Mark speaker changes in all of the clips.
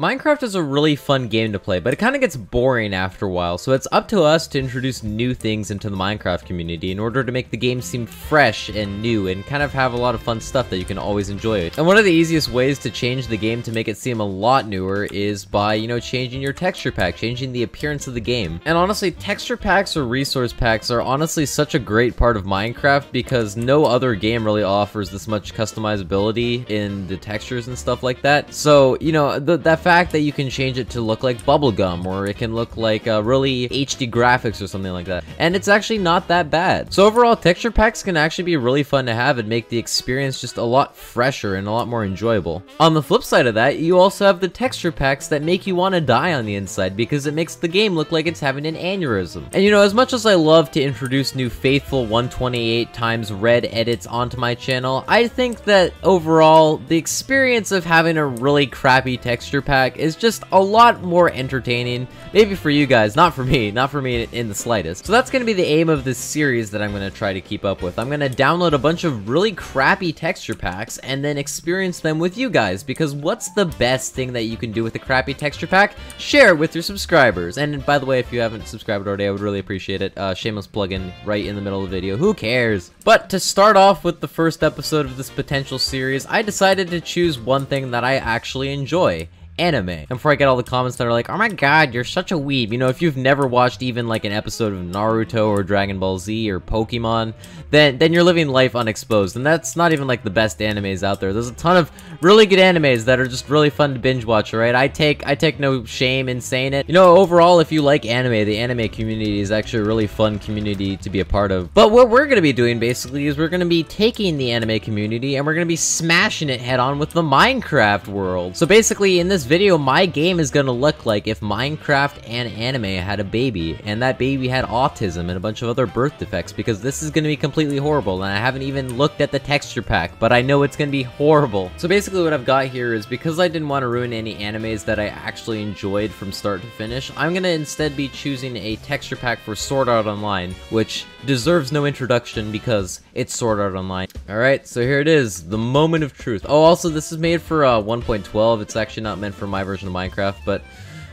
Speaker 1: Minecraft is a really fun game to play, but it kind of gets boring after a while, so it's up to us to introduce new things into the Minecraft community in order to make the game seem fresh and new and kind of have a lot of fun stuff that you can always enjoy. And one of the easiest ways to change the game to make it seem a lot newer is by, you know, changing your texture pack, changing the appearance of the game. And honestly, texture packs or resource packs are honestly such a great part of Minecraft because no other game really offers this much customizability in the textures and stuff like that. So, you know, the, that fact that you can change it to look like bubblegum or it can look like uh, really HD graphics or something like that. And it's actually not that bad. So overall, texture packs can actually be really fun to have and make the experience just a lot fresher and a lot more enjoyable. On the flip side of that, you also have the texture packs that make you want to die on the inside because it makes the game look like it's having an aneurysm. And you know, as much as I love to introduce new faithful 128 times red edits onto my channel, I think that overall, the experience of having a really crappy texture pack pack is just a lot more entertaining. Maybe for you guys, not for me, not for me in the slightest. So that's going to be the aim of this series that I'm going to try to keep up with. I'm going to download a bunch of really crappy texture packs and then experience them with you guys because what's the best thing that you can do with a crappy texture pack? Share it with your subscribers. And by the way, if you haven't subscribed already, I would really appreciate it. Uh, shameless plug-in right in the middle of the video. Who cares? But to start off with the first episode of this potential series, I decided to choose one thing that I actually enjoy anime. And before I get all the comments that are like, oh my god, you're such a weeb. You know, if you've never watched even like an episode of Naruto or Dragon Ball Z or Pokemon, then then you're living life unexposed. And that's not even like the best animes out there. There's a ton of really good animes that are just really fun to binge watch, right? I take I take no shame in saying it. You know, overall, if you like anime, the anime community is actually a really fun community to be a part of. But what we're gonna be doing basically is we're gonna be taking the anime community and we're gonna be smashing it head on with the Minecraft world. So basically, in this video, my game is gonna look like if Minecraft and anime had a baby, and that baby had autism and a bunch of other birth defects, because this is gonna be completely horrible, and I haven't even looked at the texture pack, but I know it's gonna be horrible. So basically what I've got here is, because I didn't want to ruin any animes that I actually enjoyed from start to finish, I'm gonna instead be choosing a texture pack for Sword Art Online, which deserves no introduction because it's Sword Art Online. Alright, so here it is, the moment of truth. Oh, also this is made for uh, 1.12, it's actually not meant for my version of Minecraft, but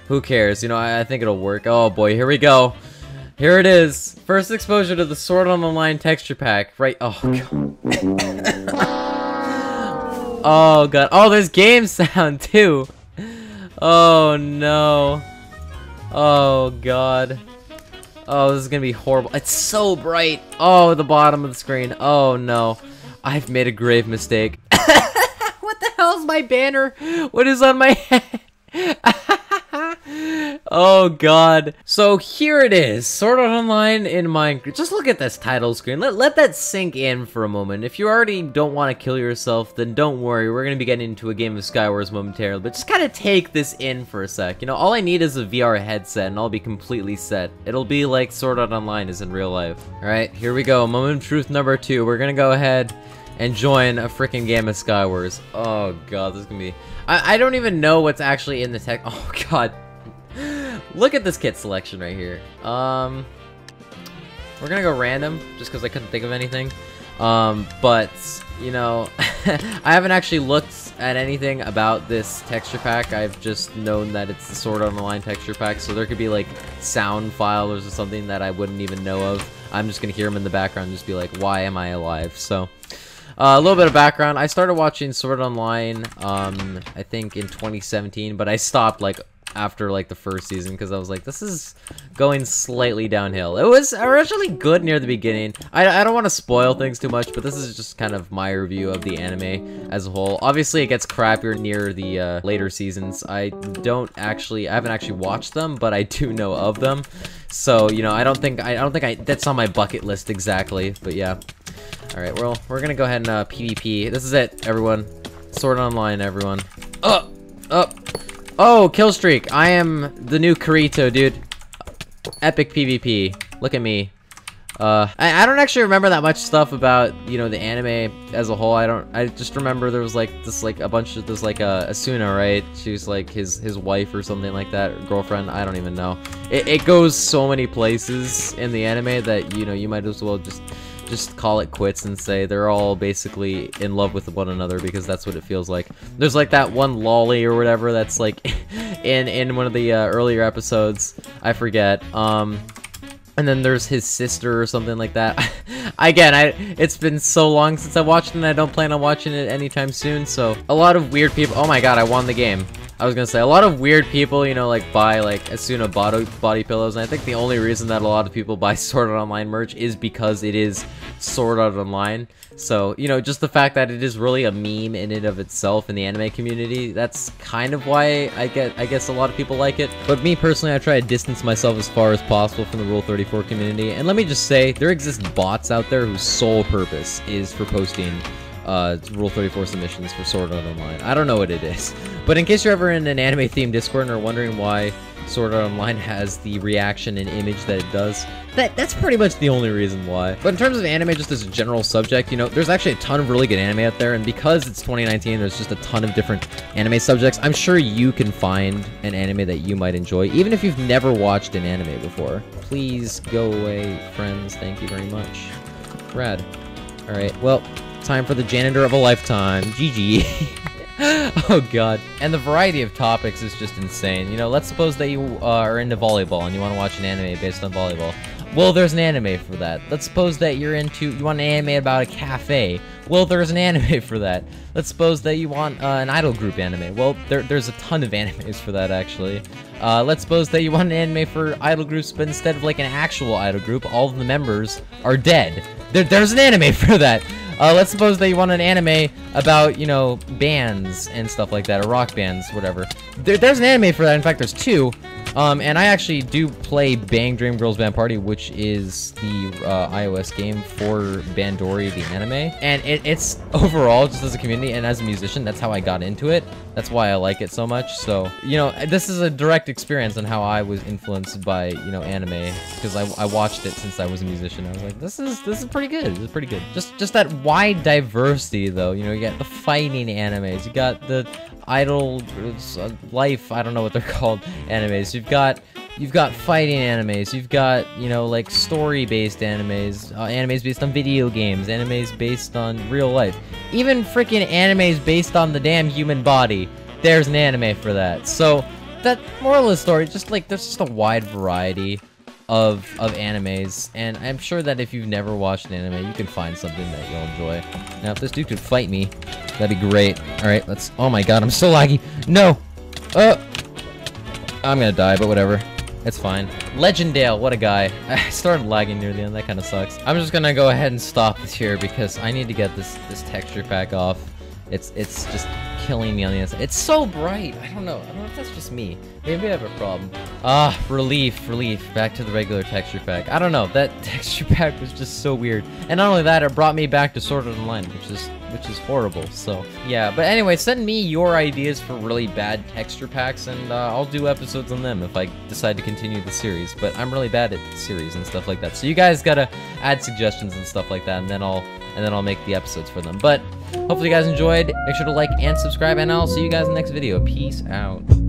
Speaker 1: who cares? You know, I, I think it'll work. Oh boy, here we go. Here it is. First exposure to the Sword Art Online texture pack. Right. Oh, God. oh, God. Oh, there's game sound, too. Oh, no. Oh, God. Oh, this is gonna be horrible. It's so bright. Oh, the bottom of the screen. Oh, no. I've made a grave mistake. what the hell's my banner? What is on my head? Oh god. So here it is, Sword Art Online in Minecraft. Just look at this title screen. Let, let that sink in for a moment. If you already don't want to kill yourself, then don't worry. We're going to be getting into a game of Skywars momentarily. But just kind of take this in for a sec. You know, all I need is a VR headset and I'll be completely set. It'll be like Sword Art Online is in real life. Alright, here we go. Moment of truth number two. We're going to go ahead and join a freaking game of Skywars. Oh god, this is gonna be... I, I don't even know what's actually in the tech... Oh god. Look at this kit selection right here. Um, We're gonna go random, just because I couldn't think of anything. Um, but, you know, I haven't actually looked at anything about this texture pack. I've just known that it's the Sword Art Online texture pack, so there could be, like, sound files or something that I wouldn't even know of. I'm just gonna hear them in the background just be like, why am I alive? So... Uh, a little bit of background. I started watching Sword Online, um, I think in 2017, but I stopped like after like the first season because I was like, this is going slightly downhill. It was originally good near the beginning. I, I don't want to spoil things too much, but this is just kind of my review of the anime as a whole. Obviously, it gets crappier near the uh, later seasons. I don't actually, I haven't actually watched them, but I do know of them. So, you know, I don't think, I, I don't think I, that's on my bucket list exactly, but yeah. Alright, well, we're gonna go ahead and uh, PvP. This is it, everyone. Sword Online, everyone. Up! Oh! Oh, kill streak! I am the new Kirito, dude. Epic PvP. Look at me. Uh, I, I don't actually remember that much stuff about, you know, the anime as a whole. I don't, I just remember there was like this, like a bunch of, there's like a Asuna, right? She's like his, his wife or something like that, or girlfriend, I don't even know. It, it goes so many places in the anime that, you know, you might as well just just call it quits and say they're all basically in love with one another because that's what it feels like. There's like that one lolly or whatever that's like in in one of the uh, earlier episodes. I forget. Um, and then there's his sister or something like that. Again, I it's been so long since I watched it and I don't plan on watching it anytime soon, so a lot of weird people- Oh my god, I won the game. I was gonna say, a lot of weird people, you know, like, buy, like, Asuna body, body pillows, and I think the only reason that a lot of people buy Sword Art Online merch is because it is Sword Art Online. So, you know, just the fact that it is really a meme in and of itself in the anime community, that's kind of why I get, I guess a lot of people like it. But me personally, I try to distance myself as far as possible from the Rule 34 community, and let me just say, there exist bots out there whose sole purpose is for posting uh, Rule 34 submissions for Sword Art Online. I don't know what it is. But in case you're ever in an anime-themed Discord and are wondering why Sword Art Online has the reaction and image that it does, that that's pretty much the only reason why. But in terms of anime, just as a general subject, you know, there's actually a ton of really good anime out there, and because it's 2019, there's just a ton of different anime subjects. I'm sure you can find an anime that you might enjoy, even if you've never watched an anime before. Please go away, friends. Thank you very much. Rad. Alright, well, Time for the janitor of a lifetime. GG. oh god. And the variety of topics is just insane. You know, let's suppose that you uh, are into volleyball and you want to watch an anime based on volleyball. Well, there's an anime for that. Let's suppose that you're into, you want an anime about a cafe. Well, there's an anime for that. Let's suppose that you want uh, an idol group anime. Well, there, there's a ton of animes for that, actually. Uh, let's suppose that you want an anime for idol groups, but instead of like an actual idol group, all of the members are dead. There, there's an anime for that. Uh, let's suppose you want an anime about, you know, bands and stuff like that, or rock bands, whatever. There, there's an anime for that. In fact, there's two. Um, and I actually do play Bang Dream Girls Band Party, which is the uh, iOS game for Bandori, the anime. And it, it's overall, just as a community and as a musician, that's how I got into it. That's why I like it so much. So, you know, this is a direct experience on how I was influenced by, you know, anime. Because I, I watched it since I was a musician. I was like, this is this is pretty good. This is pretty good. Just just that wide diversity, though. You know, you got the fighting animes. You got the idol uh, life i don't know what they're called animes. You've got you've got fighting animes. You've got you know like story based animes uh, animes based on video games animes based on real life. Even freaking animes based on the damn human body. There's an anime for that. So that moral of the story just like there's just a wide variety of of animes, and I'm sure that if you've never watched an anime, you can find something that you'll enjoy. Now, if this dude could fight me, that'd be great. All right, let's. Oh my god, I'm so laggy. No. Uh. I'm gonna die, but whatever. It's fine. Legendale, what a guy. I started lagging near the end, that kind of sucks. I'm just gonna go ahead and stop this here because I need to get this this texture pack off. It's it's just killing me on the inside. It's so bright. I don't know. I don't know if that's just me. Maybe I have a problem. Ah, relief, relief. Back to the regular texture pack. I don't know. That texture pack was just so weird. And not only that, it brought me back to Sword Art Online, which is which is horrible. So yeah. But anyway, send me your ideas for really bad texture packs, and uh, I'll do episodes on them if I decide to continue the series. But I'm really bad at series and stuff like that. So you guys gotta add suggestions and stuff like that, and then I'll and then I'll make the episodes for them. But hopefully you guys enjoyed. Make sure to like and subscribe, and I'll see you guys in the next video. Peace out.